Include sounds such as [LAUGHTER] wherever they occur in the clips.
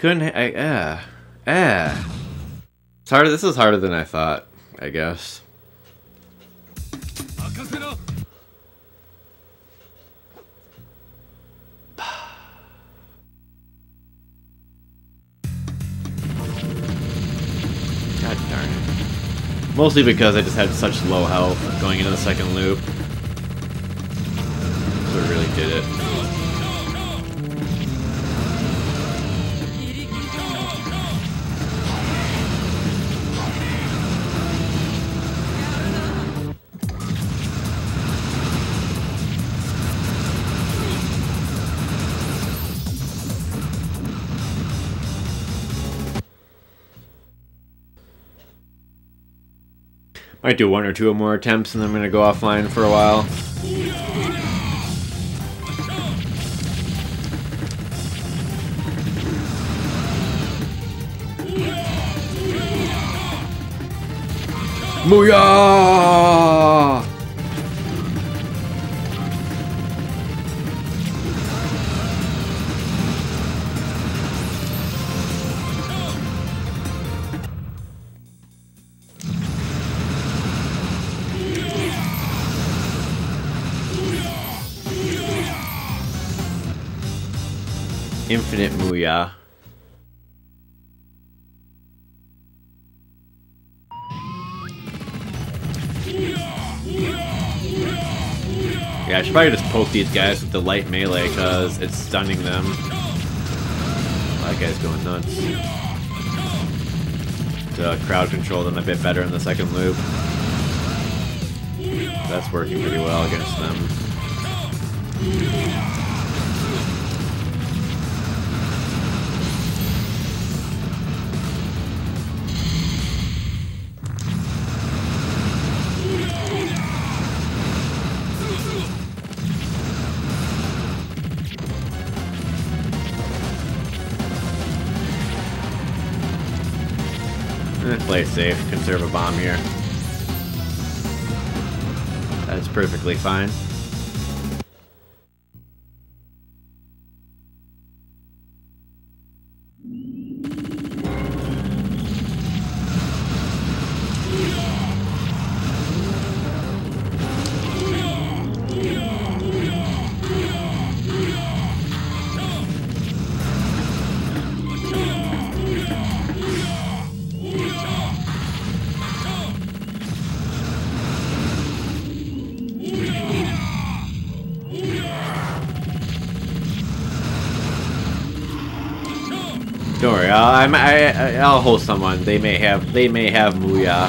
Couldn't I? Uh, uh. It's harder. This is harder than I thought. I guess. God darn it. Mostly because I just had such low health going into the second loop. So it really did it. Might do one or two more attempts and then I'm gonna go offline for a while. Mooyah! Infinite Mooyah. Yeah, I should probably just poke these guys with the light melee because it's stunning them. that guy's going nuts. To crowd control them a bit better in the second loop. That's working pretty well against them. Eh, Play safe, conserve a bomb here. That's perfectly fine. Don't worry, I'll, I, I'll hold someone. They may have, they may have Mooyah.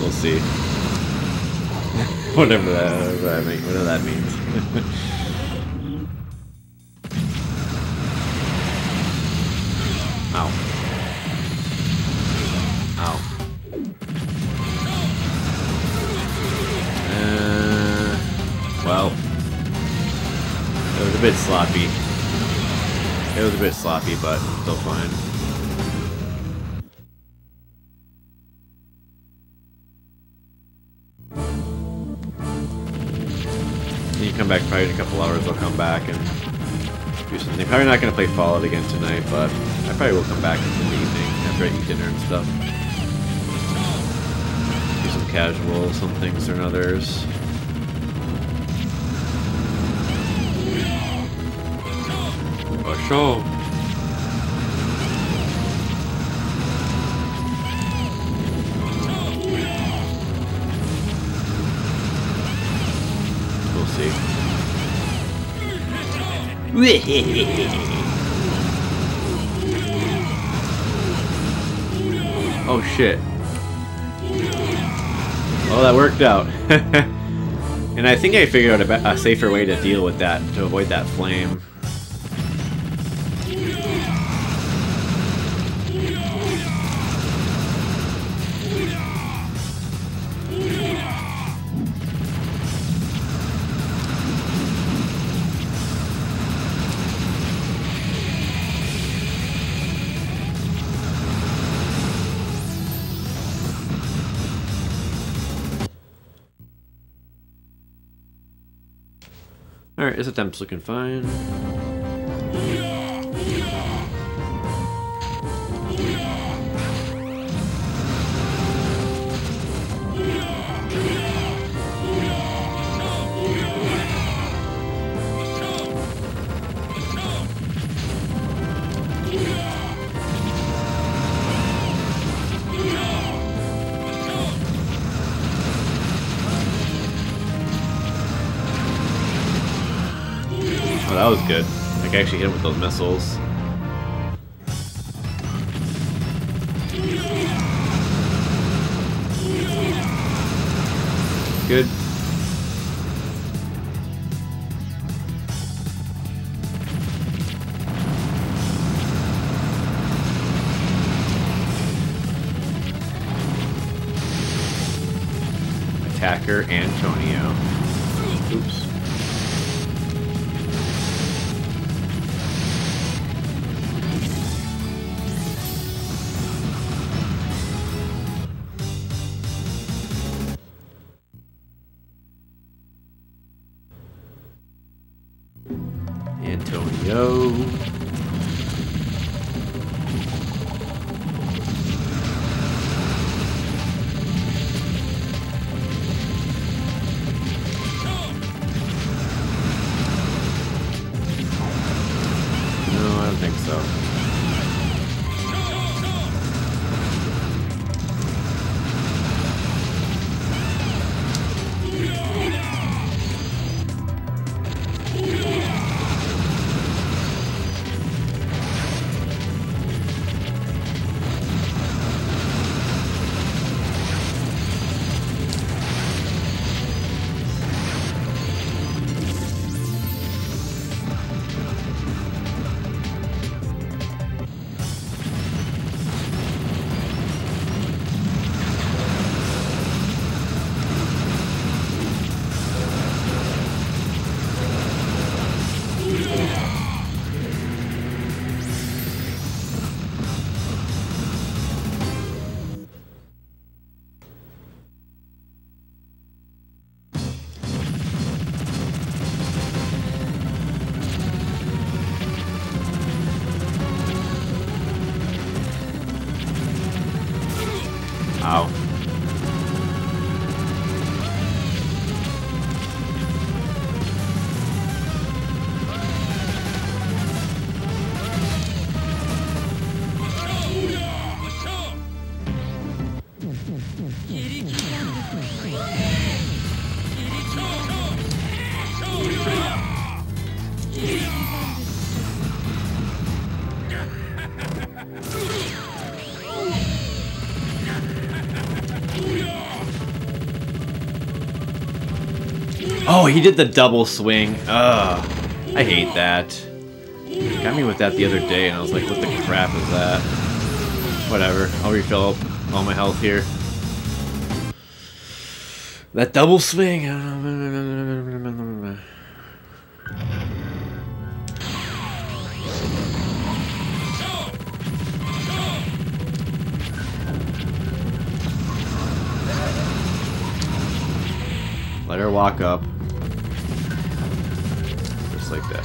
We'll see. [LAUGHS] whatever that, whatever that means. [LAUGHS] bit sloppy, but still fine. You come back probably in a couple hours, I'll come back and do something. Probably not going to play Fallout again tonight, but I probably will come back in the evening after I eat dinner and stuff. Do some casual, some things or others. Sure. We'll see. [LAUGHS] oh shit. Well, that worked out. [LAUGHS] and I think I figured out a, a safer way to deal with that, to avoid that flame. Alright, this attempt's looking fine. Was good. I can actually hit him with those missiles. Good. Oh, he did the double swing. Ugh. I hate that. Got me with that the other day, and I was like, what the crap is that? Whatever. I'll refill all my health here. That double swing. [LAUGHS] Let her walk up. Just like that.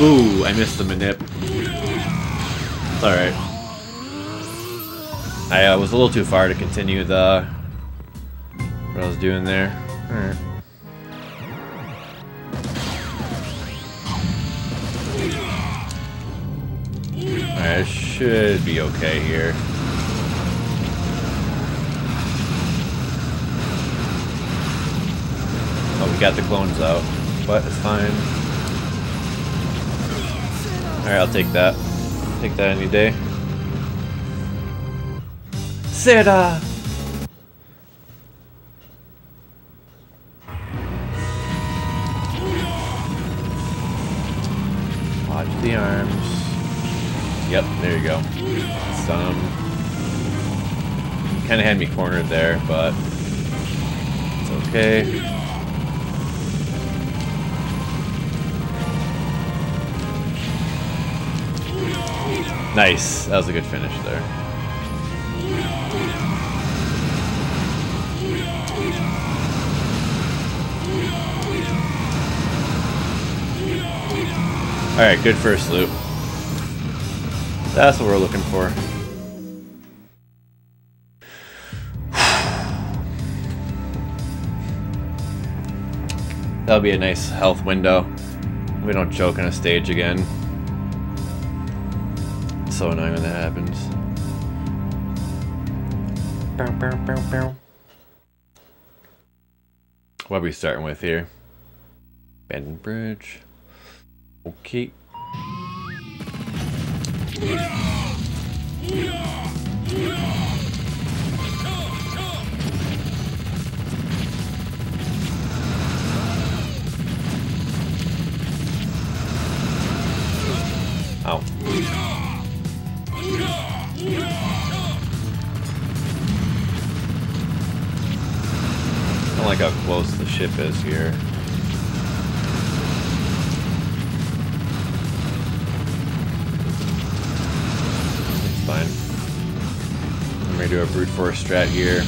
Ooh, I missed the manip. It's alright. I uh, was a little too far to continue the what I was doing there. Hmm. Alright. Alright, I should be okay here. Oh, we got the clones out. But it's fine. Alright, I'll take that. Take that any day. Sarah! The arms. Yep, there you go. Him. Kind of had me cornered there, but it's okay. Nice. That was a good finish there. Alright, good first loop. That's what we're looking for. That'll be a nice health window. We don't choke on a stage again. It's so annoying when that happens. What are we starting with here? Bend Bridge. Okay. I like how close the ship is here. To do a brute force strat here.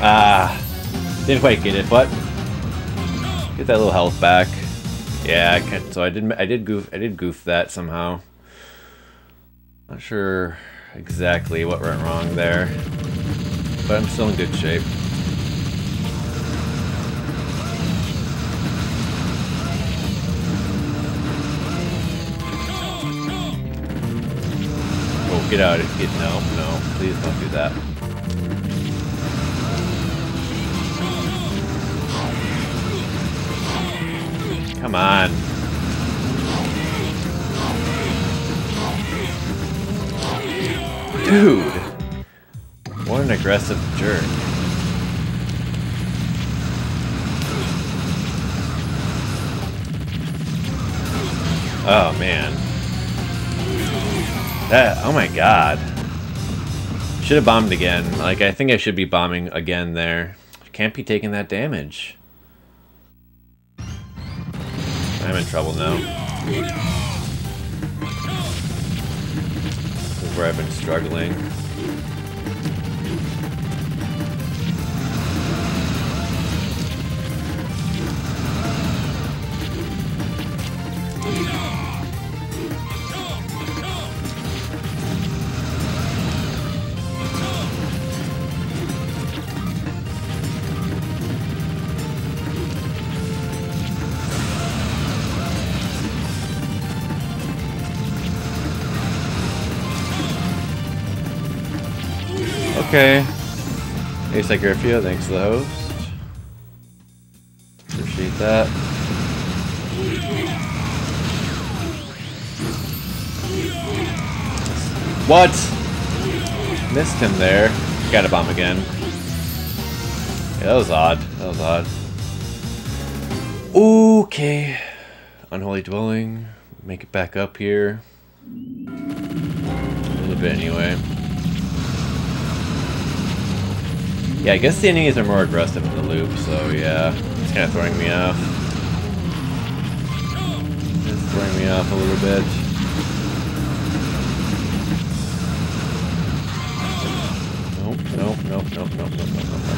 Ah, didn't quite get it, but get that little health back. Yeah, I can. So I did. I did goof. I did goof that somehow. Not sure exactly what went wrong there, but I'm still in good shape. Get out! Get no, no! Please don't do that. Come on. Dude! What an aggressive jerk. Oh, man. That, oh my god. Should have bombed again. Like, I think I should be bombing again there. Can't be taking that damage. I'm in trouble now. This is where I've been struggling. Okay. Ace Griffia, thanks to the host. Appreciate that. What? Missed him there. Got a bomb again. Yeah, that was odd. That was odd. Okay. Unholy Dwelling. Make it back up here. A little bit anyway. Yeah, I guess the enemies are more aggressive in the loop, so yeah, it's kind of throwing me off. It's throwing me off a little bit. Nope, nope, nope, nope, nope, nope, nope, nope.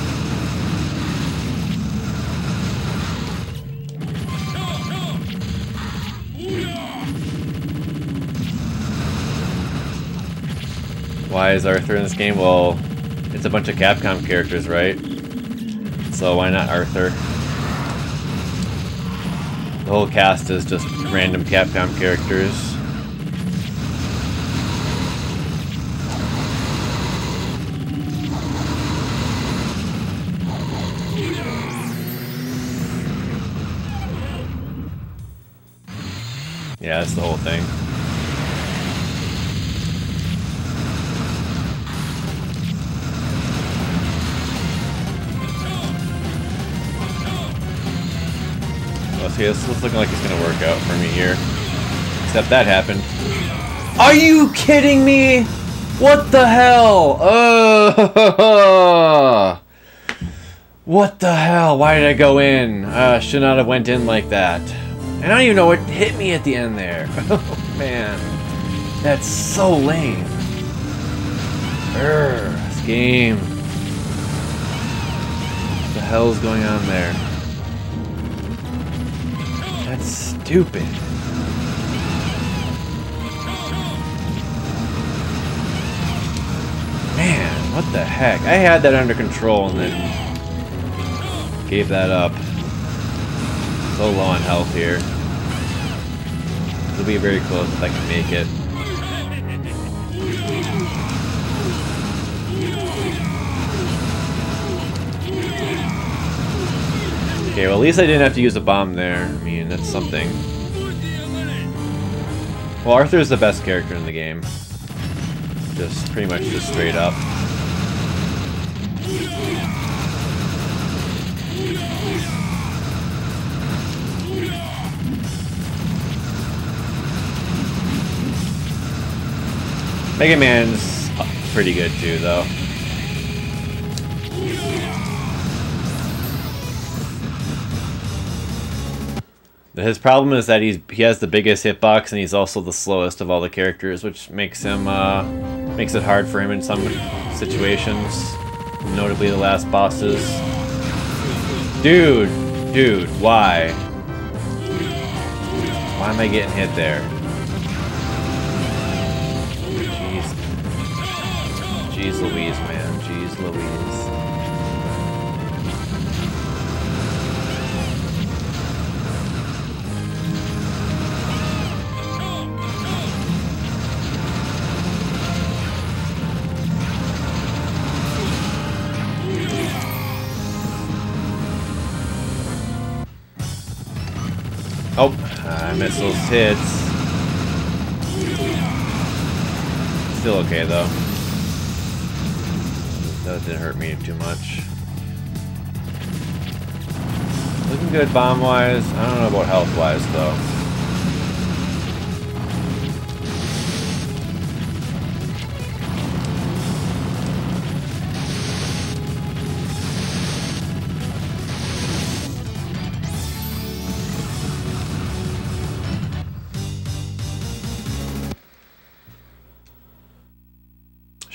Why is Arthur in this game? Well, it's a bunch of Capcom characters, right? So why not Arthur? The whole cast is just random Capcom characters. Yeah, that's the whole thing. Okay, this looks looking like it's gonna work out for me here. Except that happened. Are you kidding me? What the hell? Uh, what the hell? Why did I go in? Uh, should not have went in like that. And I don't even know what hit me at the end there. [LAUGHS] Oh, man. That's so lame. Urgh, this game. What the hell's going on there? That's stupid. Man, what the heck? I had that under control and then gave that up. So low on health here. It'll be very close if I can make it. Okay, well at least I didn't have to use a bomb there. I mean, that's something. Well, Arthur is the best character in the game. Just pretty much just straight up. Mega Man's pretty good too, though. His problem is that he's he has the biggest hitbox and he's also the slowest of all the characters, which makes him uh, makes it hard for him in some situations, notably the last bosses. Dude, dude, why? Why am I getting hit there? Jeez. Jeez Louise, man. Oh, I missed those hits. Still okay though. That didn't hurt me too much. Looking good bomb-wise. I don't know about health-wise though.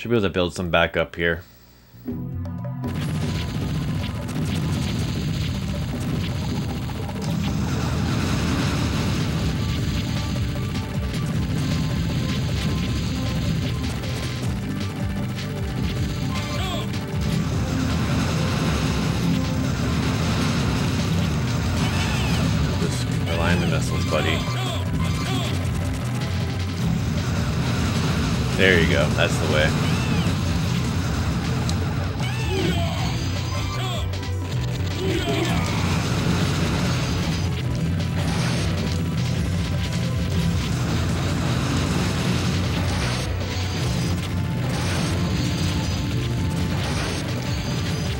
Be able to build some back up here. There you go. That's the way.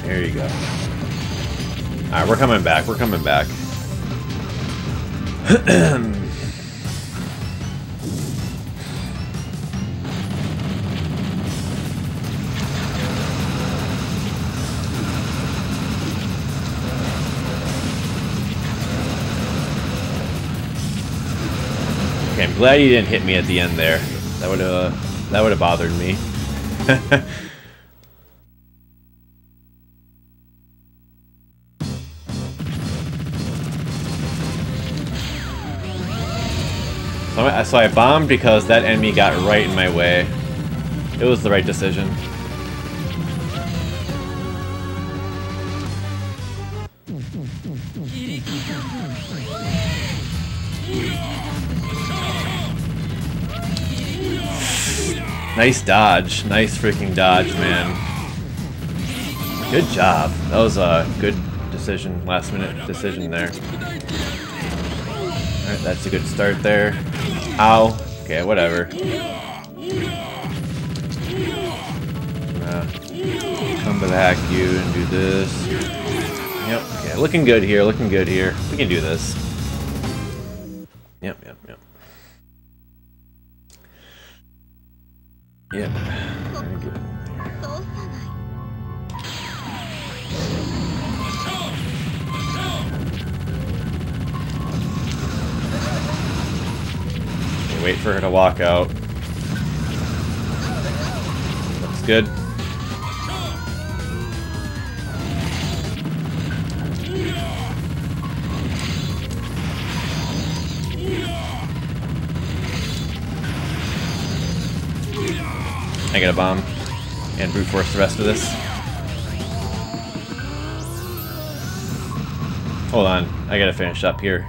There you go. Alright, we're coming back. We're coming back. Okay, I'm glad you didn't hit me at the end there. That would have uh, that would have bothered me. [LAUGHS] so, I, so I bombed because that enemy got right in my way. It was the right decision. Nice dodge. Nice freaking dodge, man. Good job. That was a good decision, last minute decision there. Alright, that's a good start there. Ow. Okay, whatever. Uh, come back you and do this. Yep, okay, looking good here, looking good here. We can do this. Yep, yep, yep. Yep. Wait for her to walk out. Looks good. I get a bomb. and brute force the rest of this. Hold on, I gotta finish up here.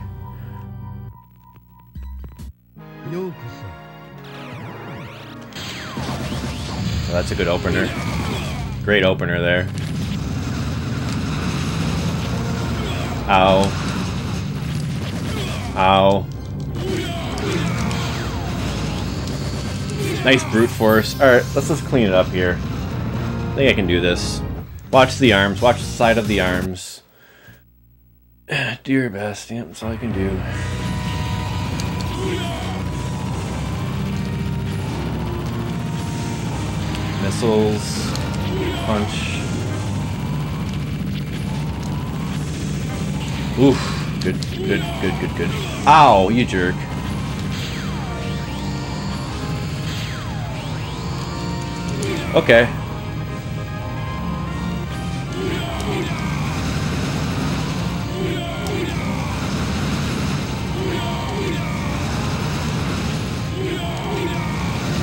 That's a good opener. Great opener there. Ow. Ow. Nice brute force. Alright, let's just clean it up here. I think I can do this. Watch the arms. Watch the side of the arms. [SIGHS] Do your best. Yep, that's all I can do. Missiles. Punch. Oof. Good, good, good, good, good. Ow, you jerk. Okay.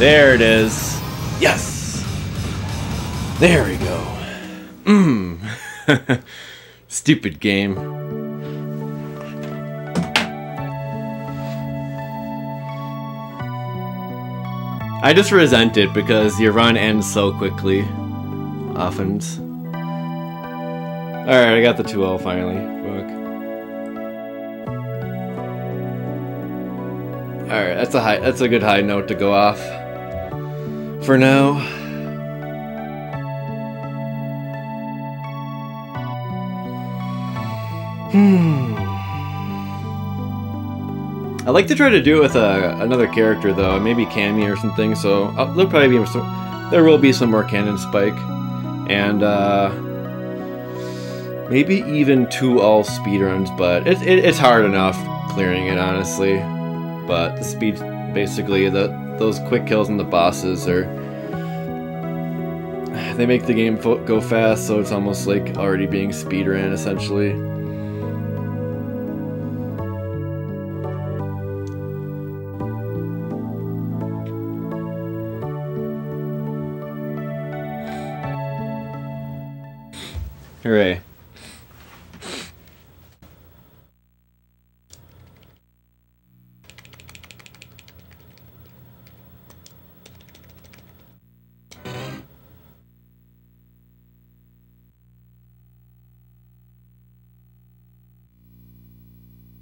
There it is. Yes! There we go. Mmm. [LAUGHS] Stupid game. I just resent it because your run ends so quickly. Often. Alright, I got the 2-ALL finally. Fuck. Alright, that's a high that's a good high note to go off. For now. Hmm. I like to try to do it with a, another character though, maybe Cammy or something. So uh, there'll probably be some, there will be some more Cannon Spike, and uh, maybe even two all speed runs. But it, it, it's hard enough clearing it honestly. But the speed, basically, the those quick kills and the bosses are they make the game go fast, so it's almost like already being speed ran essentially. Hooray.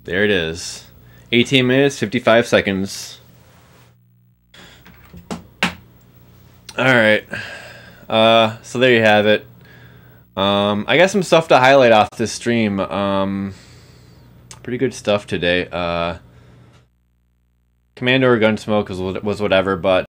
There it is. 18 minutes, 55 seconds. Alright. Uh, so there you have it. Um, I got some stuff to highlight off this stream. Um, pretty good stuff today. Uh, Commando or Gunsmoke was, was whatever, but